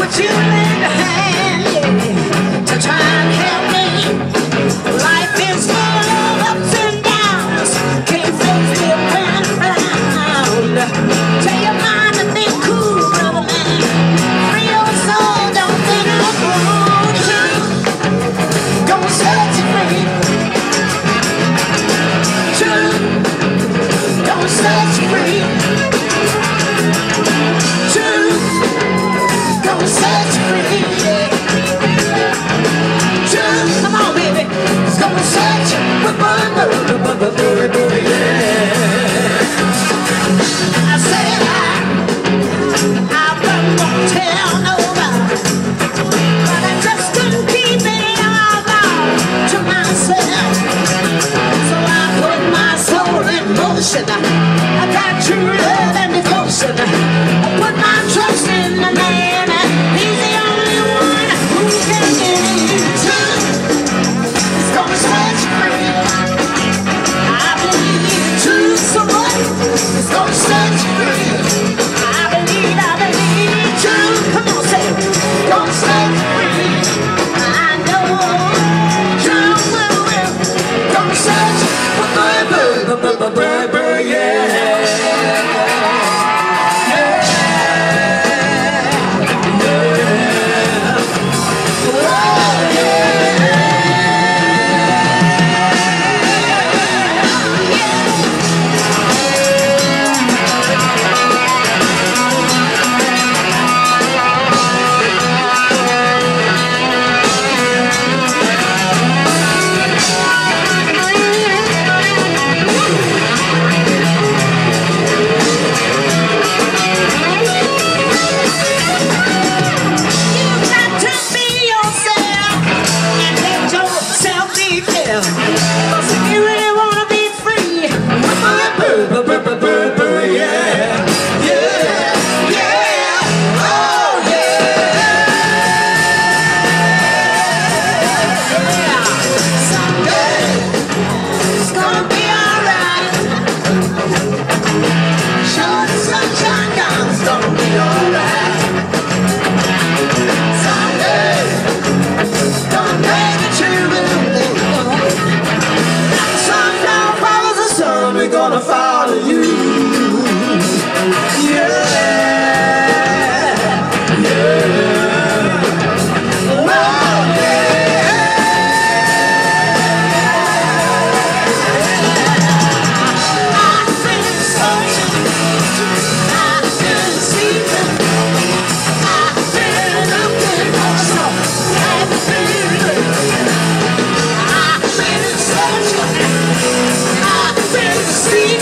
Would you lend a hand? I got you I've been fantasy.